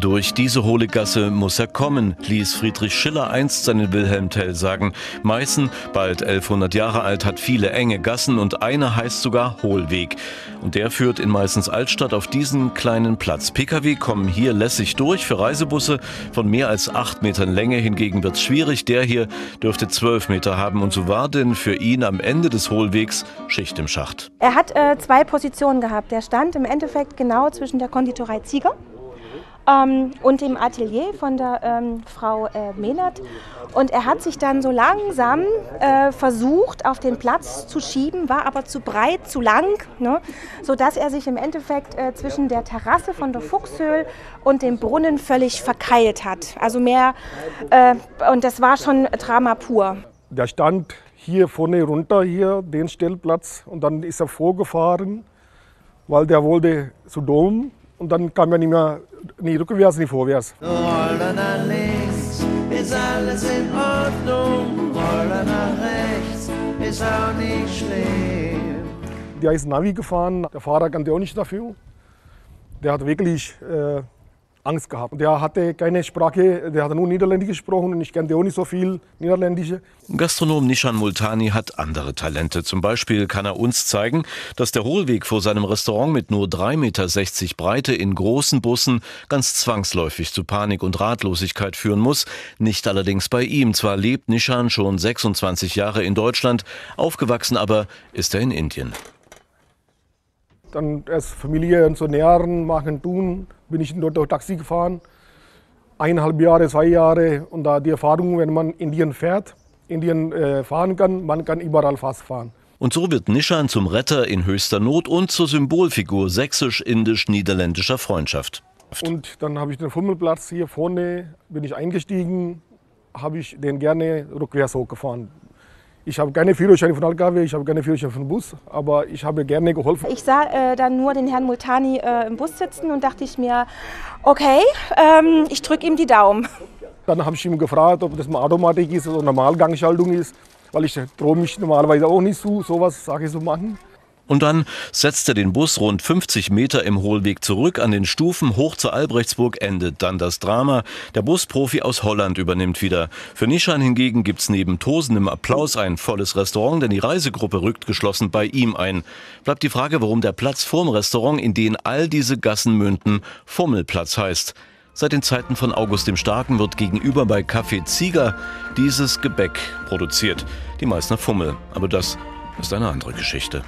Durch diese hohle Gasse muss er kommen, ließ Friedrich Schiller einst seinen Wilhelm Tell sagen. Meißen, bald 1100 Jahre alt, hat viele enge Gassen und eine heißt sogar Hohlweg. Und der führt in Meißens Altstadt auf diesen kleinen Platz. Pkw kommen hier lässig durch. Für Reisebusse von mehr als acht Metern Länge hingegen wird es schwierig. Der hier dürfte zwölf Meter haben und so war denn für ihn am Ende des Hohlwegs Schicht im Schacht. Er hat äh, zwei Positionen gehabt. Der stand im Endeffekt genau zwischen der Konditorei Zieger ähm, und im Atelier von der ähm, Frau äh, Mehnert. Und er hat sich dann so langsam äh, versucht, auf den Platz zu schieben, war aber zu breit, zu lang, ne? sodass er sich im Endeffekt äh, zwischen der Terrasse von der Fuchshöhl und dem Brunnen völlig verkeilt hat. Also mehr, äh, und das war schon Drama pur. Der stand hier vorne runter, hier den Stellplatz, und dann ist er vorgefahren, weil der wollte zu Dom und dann kam er nicht mehr nie rückwärts, nie vorwärts. Roller nach links, ist alles in Ordnung. Roller nach rechts, ist auch nicht schlimm. Der ist Navi gefahren, der Fahrer kannte auch nicht dafür. Der hat wirklich äh, Angst gehabt. Der hatte keine Sprache, der hat nur Niederländisch gesprochen und ich kannte auch nicht so viel Niederländische. Gastronom Nishan Multani hat andere Talente. Zum Beispiel kann er uns zeigen, dass der Hohlweg vor seinem Restaurant mit nur 3,60 Meter Breite in großen Bussen ganz zwangsläufig zu Panik und Ratlosigkeit führen muss. Nicht allerdings bei ihm. Zwar lebt Nishan schon 26 Jahre in Deutschland, aufgewachsen aber ist er in Indien. Dann erst Familie zu nähern, machen, tun, bin ich dort Taxi gefahren. Eineinhalb Jahre, zwei Jahre. Und da die Erfahrung, wenn man Indien fährt, Indien äh, fahren kann, man kann überall fast fahren. Und so wird Nishan zum Retter in höchster Not und zur Symbolfigur sächsisch-indisch-niederländischer Freundschaft. Und dann habe ich den Fummelplatz hier vorne, bin ich eingestiegen, habe ich den gerne rückwärts hochgefahren. Ich habe keine Führerschein von LKW, ich habe keine Führerschein von Bus, aber ich habe gerne geholfen. Ich sah äh, dann nur den Herrn Multani äh, im Bus sitzen und dachte ich mir, okay, ähm, ich drücke ihm die Daumen. Dann habe ich ihn gefragt, ob das eine Automatik ist oder Normalgangschaltung ist, weil ich traue mich normalerweise auch nicht zu, sowas sage ich so machen. Und dann setzt er den Bus rund 50 Meter im Hohlweg zurück an den Stufen hoch zur Albrechtsburg endet dann das Drama. Der Busprofi aus Holland übernimmt wieder. Für Nischan hingegen gibt's neben tosendem Applaus ein volles Restaurant, denn die Reisegruppe rückt geschlossen bei ihm ein. Bleibt die Frage, warum der Platz vorm Restaurant, in den all diese Gassen münden, Fummelplatz heißt. Seit den Zeiten von August dem Starken wird gegenüber bei Café Zieger dieses Gebäck produziert. Die Meißner Fummel. Aber das ist eine andere Geschichte.